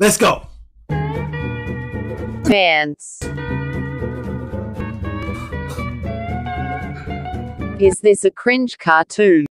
Let's go. Pants. Is this a cringe cartoon?